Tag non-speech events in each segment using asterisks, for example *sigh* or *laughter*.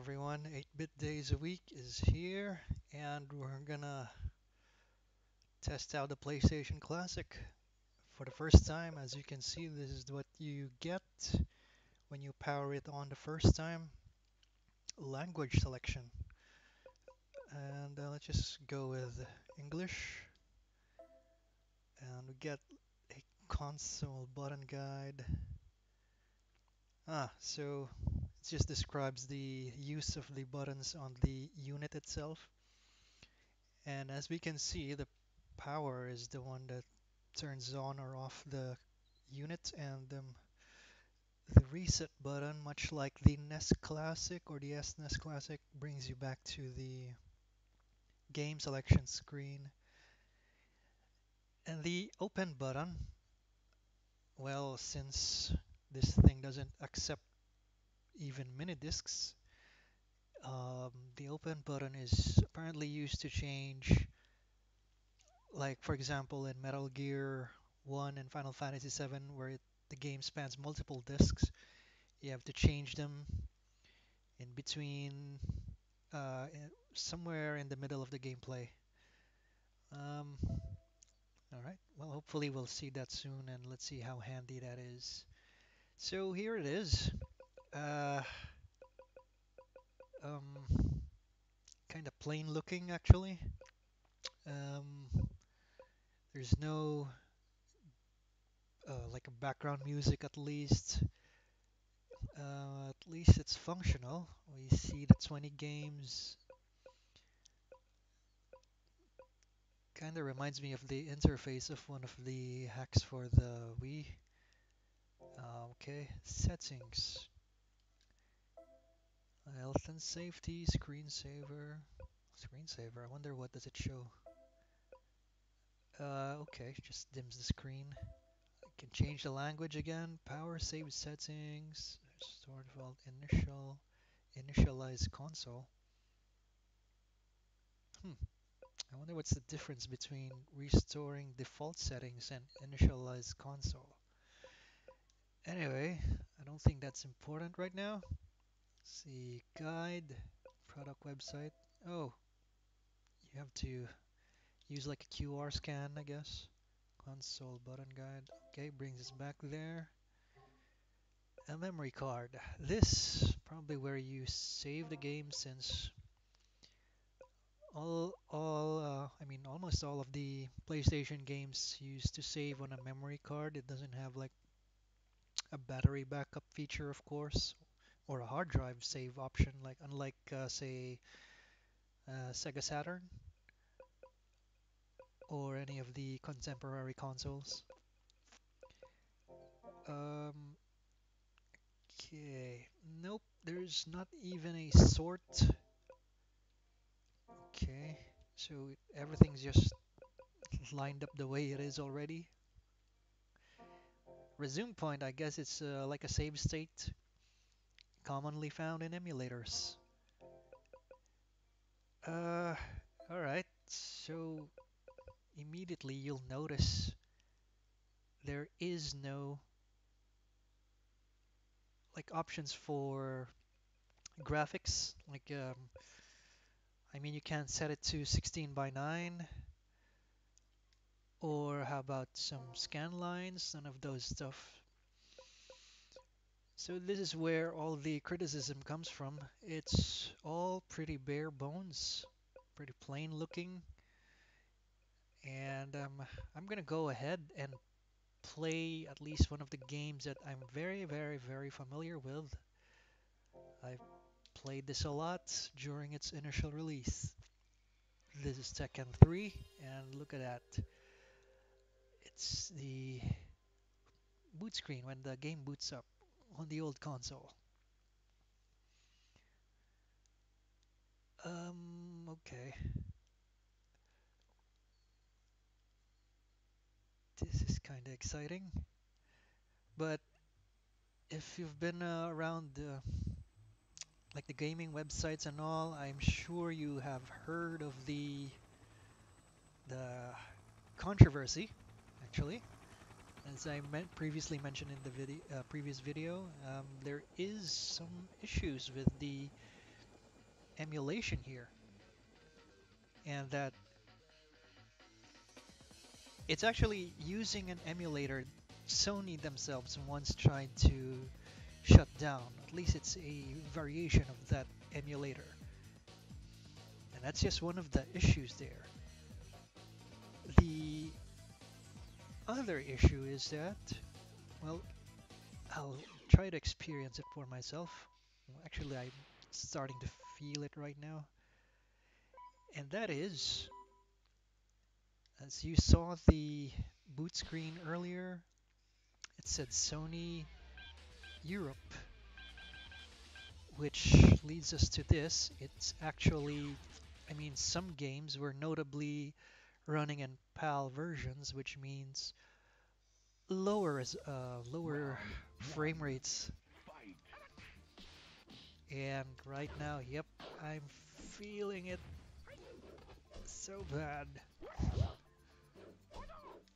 everyone. 8-Bit Days a Week is here, and we're gonna test out the PlayStation Classic for the first time. As you can see, this is what you get when you power it on the first time. Language selection. And uh, let's just go with English. And we get a console button guide. Ah, so it just describes the use of the buttons on the unit itself. And as we can see, the power is the one that turns on or off the unit and um, the reset button, much like the NES Classic or the SNES Classic, brings you back to the game selection screen. And the open button, well, since this thing doesn't accept even mini discs, um, the open button is apparently used to change, like for example in Metal Gear 1 and Final Fantasy 7, where it, the game spans multiple discs, you have to change them in between, uh, somewhere in the middle of the gameplay. Um, all right, well, hopefully we'll see that soon, and let's see how handy that is. So here it is. Uh, um, kind of plain looking actually. Um, there's no uh, like a background music at least. Uh, at least it's functional. We see the 20 games. Kind of reminds me of the interface of one of the hacks for the Wii. Uh, okay, settings. Health and safety, screensaver. Screensaver, I wonder what does it show. Uh, okay, just dims the screen. I can change the language again. Power save settings. Store default initial. Initialize console. Hmm. I wonder what's the difference between restoring default settings and initialize console. Anyway, I don't think that's important right now. See, guide, product website. Oh, you have to use like a QR scan, I guess. Console button guide. Okay, brings us back there. A memory card. This probably where you save the game since all all uh, I mean almost all of the PlayStation games used to save on a memory card. It doesn't have like a battery backup feature, of course, or a hard drive save option, like unlike uh, say uh, Sega Saturn or any of the contemporary consoles. Um, okay, nope, there's not even a sort. Okay, so everything's just lined up the way it is already. Resume point, I guess it's uh, like a save state commonly found in emulators. Uh, alright, so immediately you'll notice there is no like options for graphics like um, I mean you can't set it to 16 by 9 or how about some scan lines none of those stuff so this is where all the criticism comes from. It's all pretty bare bones pretty plain looking. And um, I'm gonna go ahead and play at least one of the games that I'm very very very familiar with. I've played this a lot during its initial release. This is Tekken 3 and look at that. It's the boot screen when the game boots up on the old console um okay this is kind of exciting. But if you've been uh, around uh, like the gaming websites and all, I'm sure you have heard of the the controversy actually. As I previously mentioned in the video, uh, previous video, um, there is some issues with the emulation here, and that it's actually using an emulator Sony themselves once tried to shut down. At least it's a variation of that emulator. And that's just one of the issues there. The other issue is that, well, I'll try to experience it for myself. Actually, I'm starting to feel it right now. And that is, as you saw the boot screen earlier, it said Sony Europe, which leads us to this. It's actually, I mean, some games were notably running in PAL versions, which means lower uh, lower frame rates. And right now, yep, I'm feeling it so bad.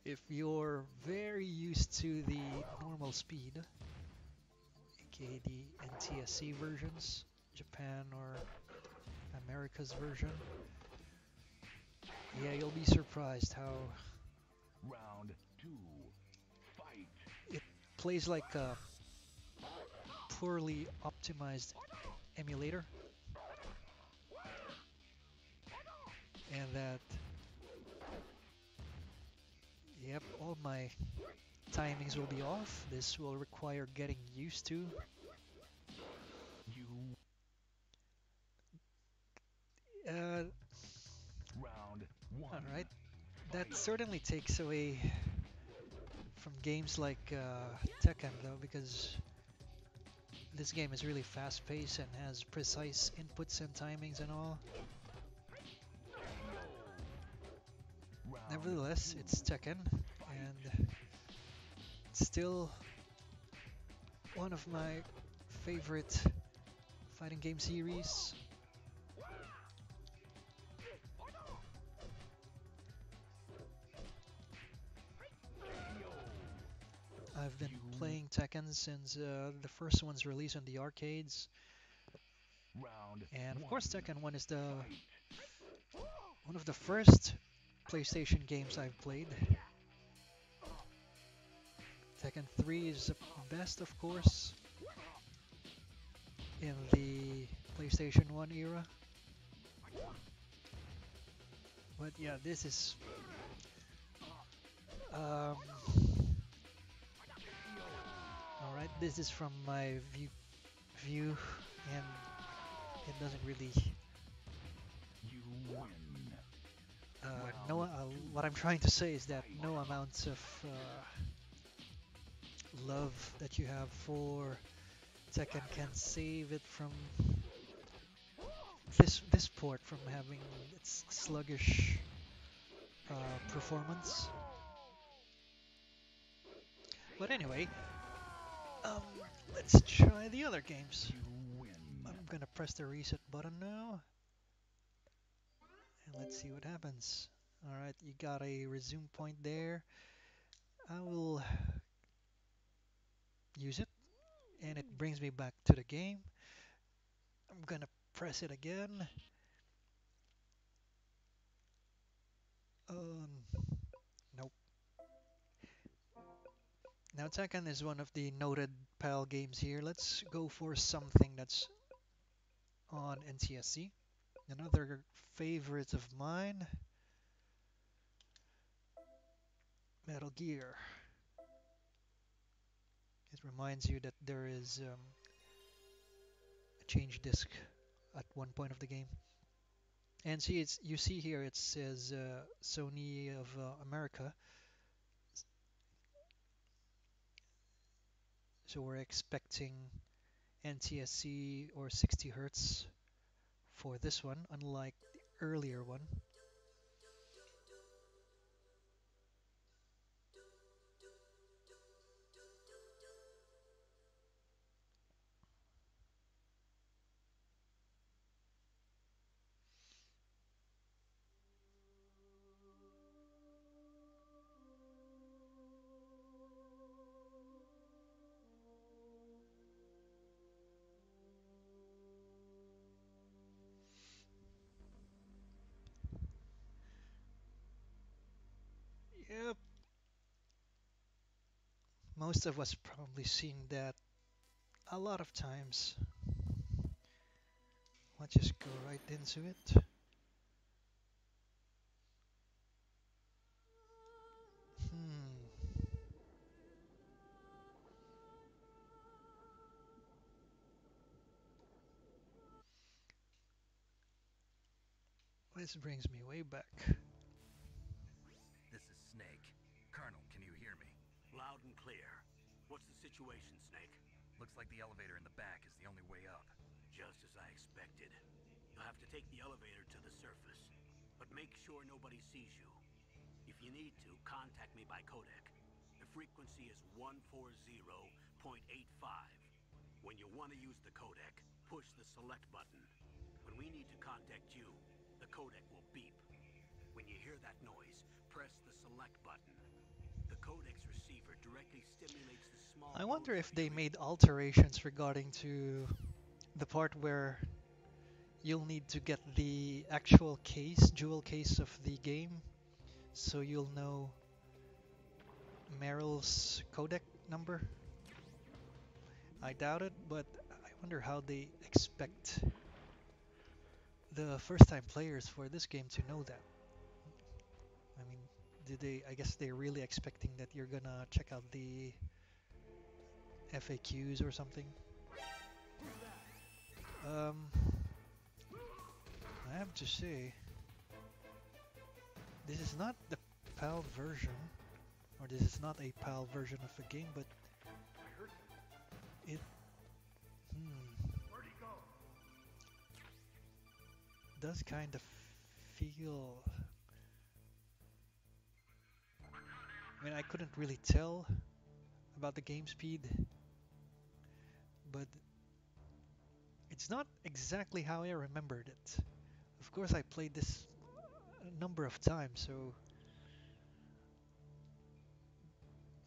If you're very used to the normal speed, aka the NTSC versions, Japan or America's version, yeah, you'll be surprised how round two fight. It plays like a poorly optimized emulator. And that Yep, all my timings will be off. This will require getting used to. You Uh, one. Alright, that certainly takes away from games like uh, Tekken though, because this game is really fast-paced and has precise inputs and timings and all. Nevertheless, it's Tekken, and it's still one of my favorite fighting game series. I've been playing Tekken since uh, the first one's released on the arcades, round and of course Tekken 1 is the one of the first PlayStation games I've played. Tekken 3 is the best, of course, in the PlayStation 1 era. But yeah, this is. Um, Alright, this is from my view, view, and it doesn't really You win. Uh, no, uh, what I'm trying to say is that no amounts of uh, love that you have for Tekken can save it from this this port from having its sluggish uh, performance. But anyway, um, let's try the other games. I'm gonna press the reset button now. And let's see what happens. Alright, you got a resume point there. I will use it. And it brings me back to the game. I'm gonna press it again. Um, Now Tekken is one of the noted PAL games here. Let's go for something that's on NTSC. Another favorite of mine, Metal Gear. It reminds you that there is um, a change disc at one point of the game. And see, it's you see here it says uh, Sony of uh, America. So we're expecting NTSC or 60 hertz for this one, unlike the earlier one. Most of us probably seen that a lot of times. Let's just go right into it. Hmm. This brings me way back. This is Snake. Colonel, can you hear me? Loud and clear. What's the situation, Snake? Looks like the elevator in the back is the only way up. Just as I expected. You'll have to take the elevator to the surface. But make sure nobody sees you. If you need to, contact me by codec. The frequency is 140.85. When you want to use the codec, push the select button. When we need to contact you, the codec will beep. When you hear that noise, press the select button. I wonder if they made alterations regarding to the part where you'll need to get the actual case, jewel case of the game, so you'll know Meryl's codec number. I doubt it, but I wonder how they expect the first-time players for this game to know that. Did they? I guess they're really expecting that you're gonna check out the FAQs or something. Um, I have to say, this is not the PAL version, or this is not a PAL version of the game, but it, hmm, does kind of feel. Mean, I couldn't really tell about the game speed, but it's not exactly how I remembered it. Of course, I played this a number of times, so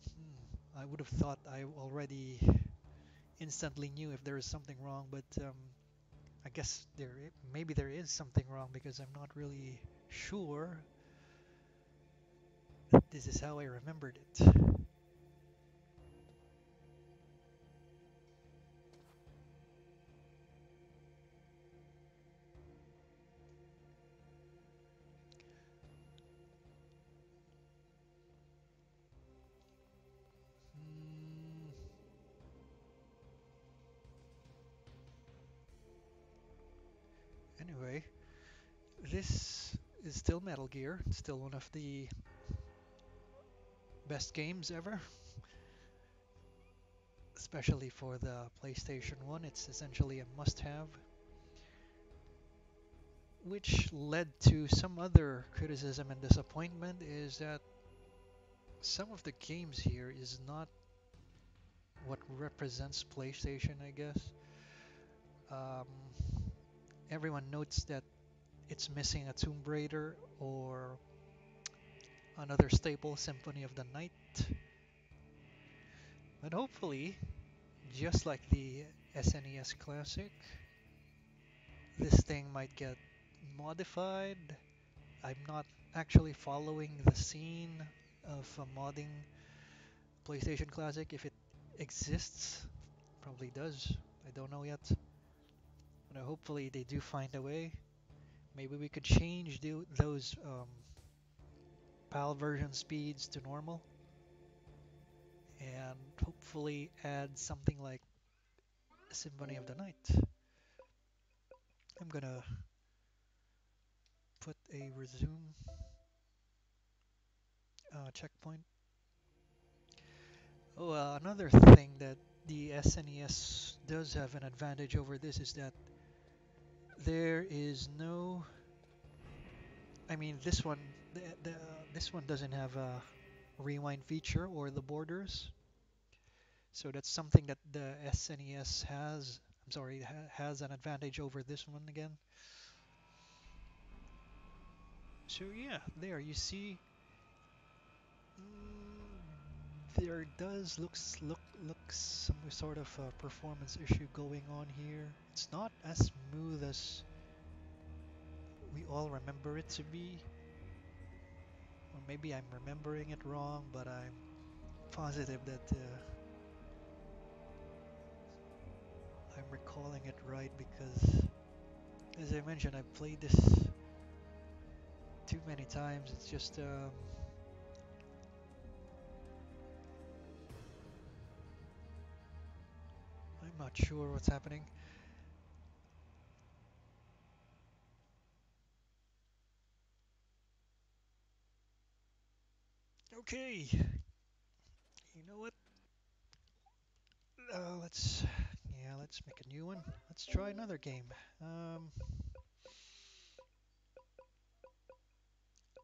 hmm, I would have thought I already instantly knew if there is something wrong, but um, I guess there maybe there is something wrong because I'm not really sure this is how I remembered it. Hmm. Anyway, this is still Metal Gear. It's still one of the best games ever. Especially for the PlayStation 1, it's essentially a must-have. Which led to some other criticism and disappointment is that some of the games here is not what represents PlayStation, I guess. Um, everyone notes that it's missing a Tomb Raider or another staple, Symphony of the Night. But hopefully, just like the SNES Classic, this thing might get modified. I'm not actually following the scene of uh, modding PlayStation Classic if it exists. Probably does. I don't know yet. But hopefully they do find a way. Maybe we could change the, those um, PAL version speeds to normal and hopefully add something like Symphony of the Night. I'm gonna put a resume uh, checkpoint. Oh, uh, another thing that the SNES does have an advantage over this is that there is no. I mean, this one, the, the, this one doesn't have a rewind feature or the borders. So that's something that the SNES has. I'm sorry, ha has an advantage over this one again. So yeah, there you see. Mm, there does looks look looks some sort of performance issue going on here. It's not as smooth as we all remember it to be. Um, maybe I'm remembering it wrong, but I'm positive that uh, I'm recalling it right because, as I mentioned, I've played this too many times. It's just um, I'm not sure what's happening. Okay, you know what? Uh, let's yeah, let's make a new one. Let's try another game. Um,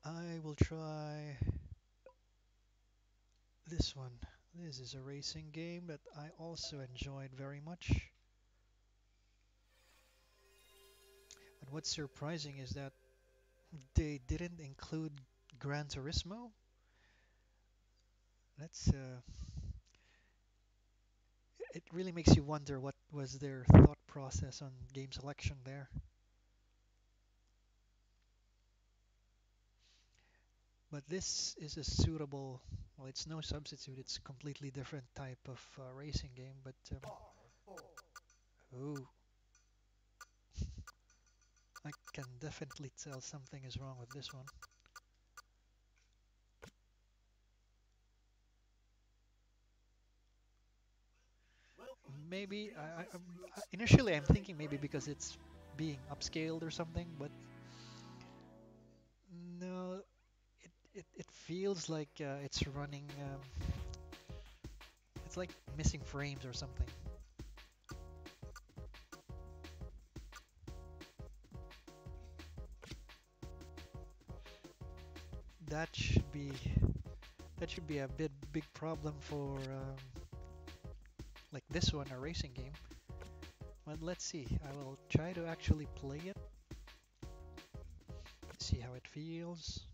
I will try this one. This is a racing game that I also enjoyed very much. And what's surprising is that they didn't include Gran Turismo. That's uh, it really makes you wonder what was their thought process on game selection there. But this is a suitable, well, it's no substitute. It's a completely different type of uh, racing game. But um, I can definitely tell something is wrong with this one. Maybe I, I, initially I'm thinking maybe because it's being upscaled or something, but no, it it, it feels like uh, it's running. Um, it's like missing frames or something. That should be that should be a bit big problem for um, like this one, a racing game. But let's see. I will try to actually play it. See how it feels.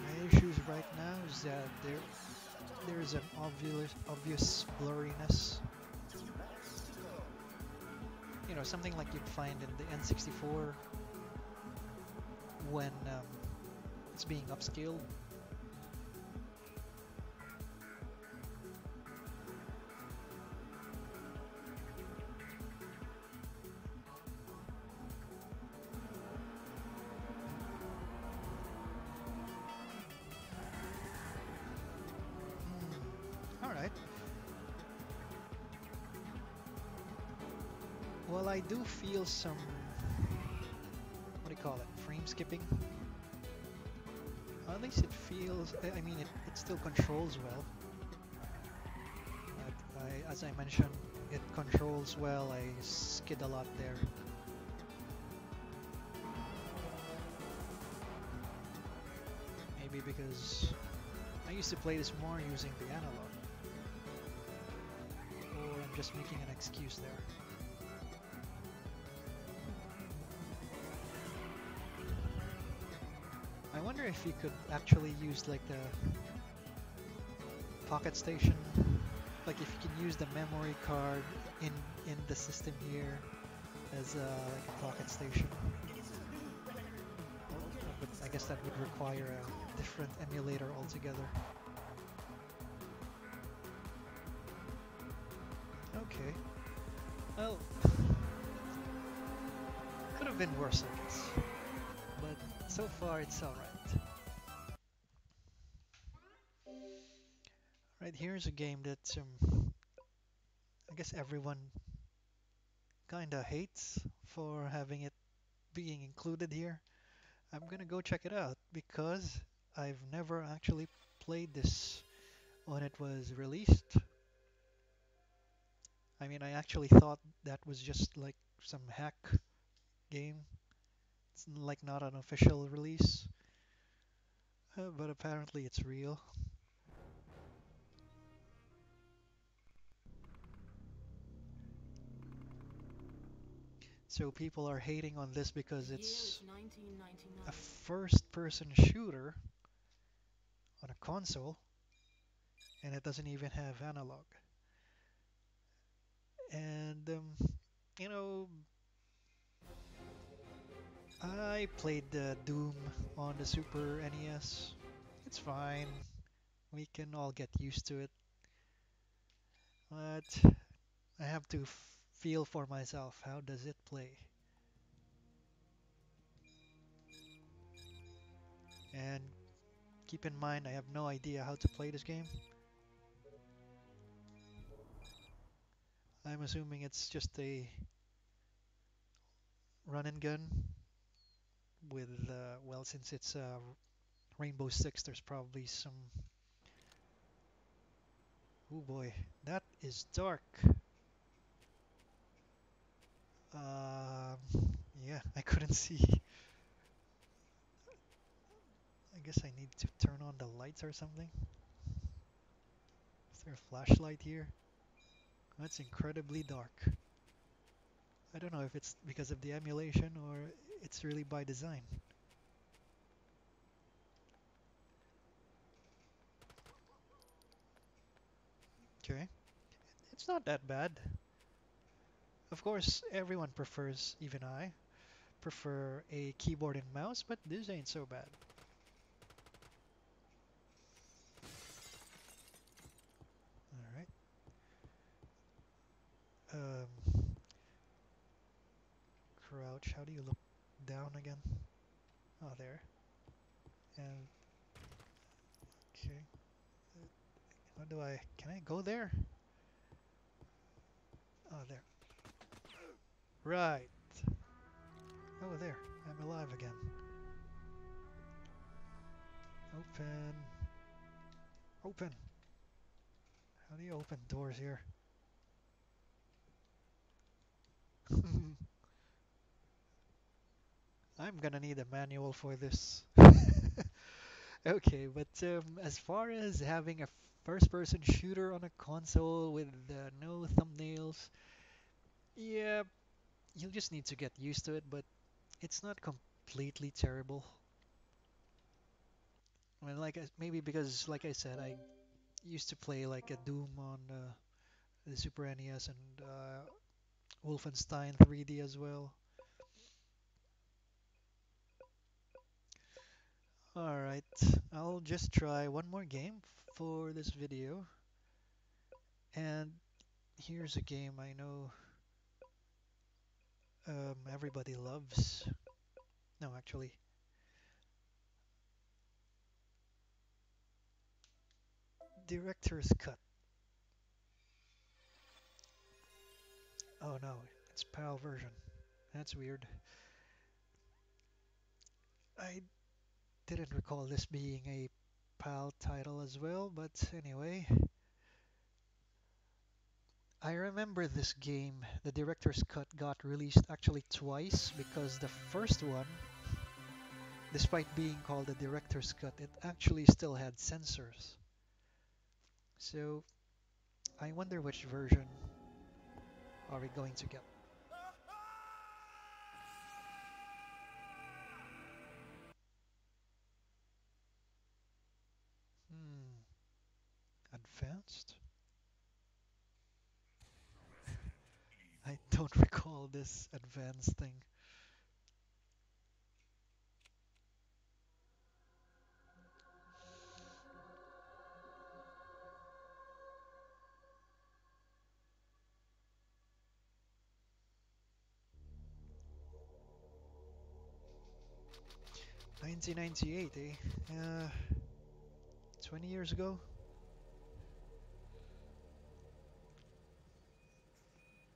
My issues right now is that there there is an obvious obvious blurriness. You know, something like you'd find in the N64 when um, it's being upscaled. Do feel some, what do you call it, frame skipping. At least it feels, I mean, it, it still controls well. I, as I mentioned, it controls well. I skid a lot there. Maybe because I used to play this more using the analog. Or I'm just making an excuse there. If you could actually use like the pocket station, like if you can use the memory card in in the system here as uh, like a pocket station. But I guess that would require a different emulator altogether. Okay. Well, could have been worse, I guess. But so far, it's alright. Here's a game that um, I guess everyone kinda hates for having it being included here. I'm gonna go check it out because I've never actually played this when it was released. I mean, I actually thought that was just like some hack game. It's like not an official release, uh, but apparently it's real. So people are hating on this because it's a first-person shooter on a console, and it doesn't even have analog. And um, you know, I played uh, Doom on the Super NES. It's fine. We can all get used to it. But I have to feel for myself. How does it play? And keep in mind, I have no idea how to play this game. I'm assuming it's just a run and gun with, uh, well, since it's uh, Rainbow Six, there's probably some. Oh boy, that is dark. Um, yeah, I couldn't see. I guess I need to turn on the lights or something. Is there a flashlight here? That's incredibly dark. I don't know if it's because of the emulation or it's really by design. Okay. It's not that bad. Of course, everyone prefers, even I, prefer a keyboard and mouse, but this ain't so bad. Alright. Um, crouch, how do you look down again? Oh, there. And, okay. How do I, can I go there? Oh, there. Right. Oh, there. I'm alive again. Open. Open. How do you open doors here? *laughs* I'm gonna need a manual for this. *laughs* Okay, but um, as far as having a first-person shooter on a console with uh, no thumbnails, yeah, you'll just need to get used to it, but it's not completely terrible. I mean, like I- maybe because, like I said, I used to play like a Doom on uh, the Super NES and uh, Wolfenstein 3D as well. Alright, I'll just try one more game for this video. And here's a game I know um, everybody loves. No, actually, Director's Cut. Oh no, it's PAL version. That's weird. I didn't recall this being a PAL title as well, but anyway. I remember this game, the Director's Cut, got released actually twice because the first one, despite being called the Director's Cut, it actually still had censors. So I wonder which version are we going to get. Hmm, advanced? I don't *laughs* recall this advanced thing. Nineteen ninety eight, eh? Uh, twenty years ago?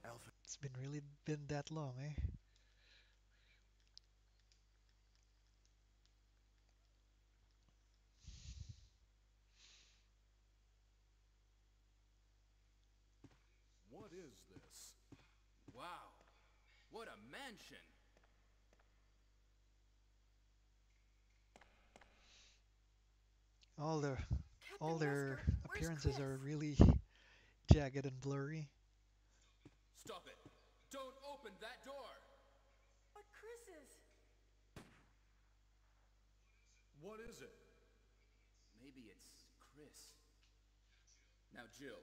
Alpha. It's been really been that long, eh? What is this? Wow. What a mansion. All the all their Lester, appearances are really *laughs* jagged and blurry. Stop it. Don't open that door. Chris's. What is it? Maybe it's Chris. Now, Jill,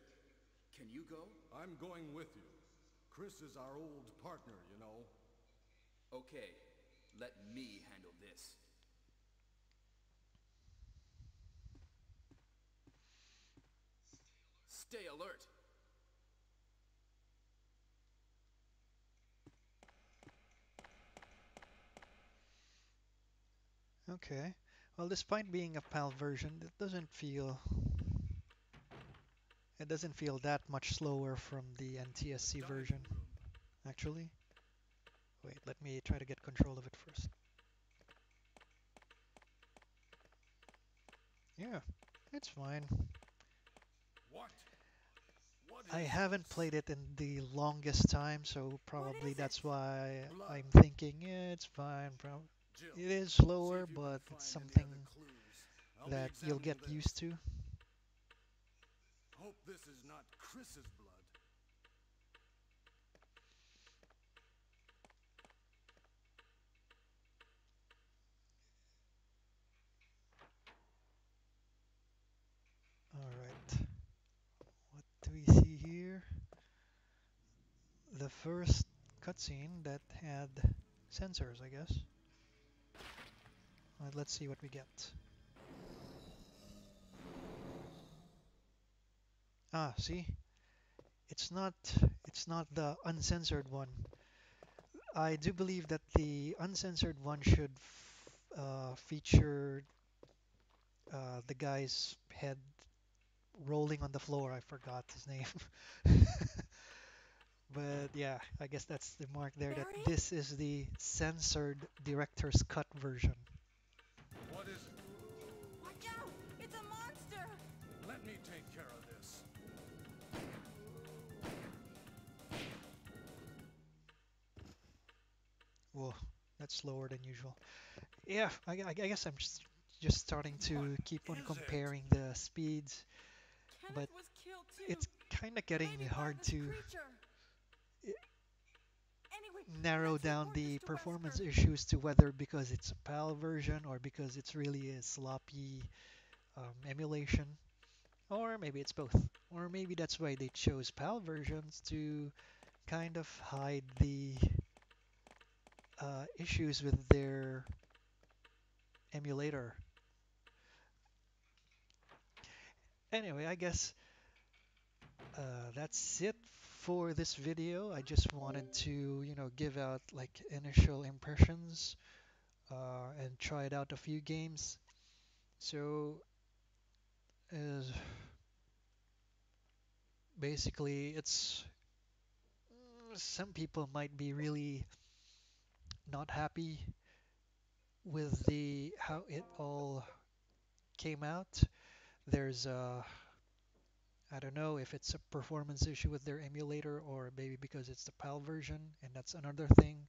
can you go? I'm going with you. Chris is our old partner, you know. Okay, let me handle this. Stay alert. Okay. Well, despite being a PAL version, it doesn't feel it doesn't feel that much slower from the NTSC version, actually. Wait, let me try to get control of it first. Yeah, it's fine. What? What is I haven't played it in the longest time, so probably that's it? why Blood. I'm thinking, yeah, it's fine. Prob it is slower, but it's something other clues. I'll be that you'll get used to. Hope this is not Chris's blood. All right. What do we see here? The first cutscene that had censors, I guess. Alright, let's see what we get. Ah, see? It's not it's not the uncensored one. I do believe that the uncensored one should f uh, feature uh, the guy's head rolling on the floor. I forgot his name. *laughs* But yeah, I guess that's the mark there that this is the censored director's cut version. What is it? Watch out! It's a monster! Let me take care of this. Whoa, that's slower than usual. Yeah, I, I- I guess I'm just just starting to What keep on is it? comparing the speeds. Kenneth But was too. It's kind of getting Maybe by hard this to creature. Narrow down the performance issues to whether because it's a PAL version or because it's really a sloppy um, emulation, or maybe it's both, or maybe that's why they chose PAL versions to kind of hide the uh, issues with their emulator. Anyway, I guess uh, that's it for this video. I just wanted to, you know, give out like initial impressions uh, and it out a few games. So, as basically, it's some people might be really not happy with the how it all came out. There's a I don't know if it's a performance issue with their emulator or maybe because it's the PAL version, and that's another thing.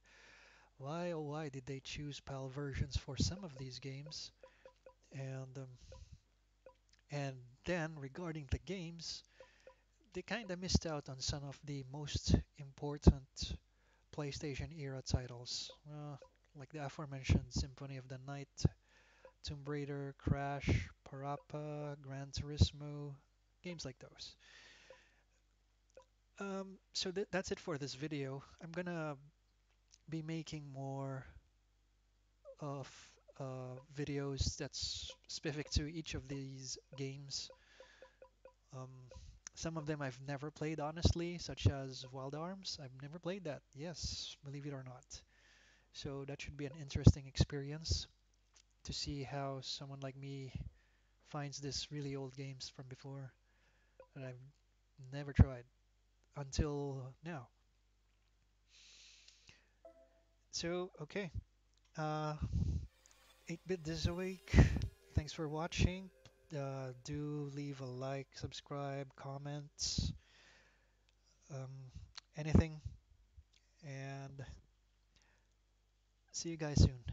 Why oh why did they choose PAL versions for some of these games? And um, and then regarding the games, they kind of missed out on some of the most important PlayStation era titles, uh, like the aforementioned Symphony of the Night, Tomb Raider, Crash, Parappa, Gran Turismo, games like those. Um, so th that's it for this video. I'm gonna be making more of uh, videos that's specific to each of these games. Um, some of them I've never played honestly, such as Wild Arms. I've never played that. Yes, believe it or not. So that should be an interesting experience to see how someone like me finds this really old games from before that I've never tried until now. So, okay. Uh, 8-bit this week. Thanks for watching. Uh, do leave a like, subscribe, comments, um, anything. And see you guys soon.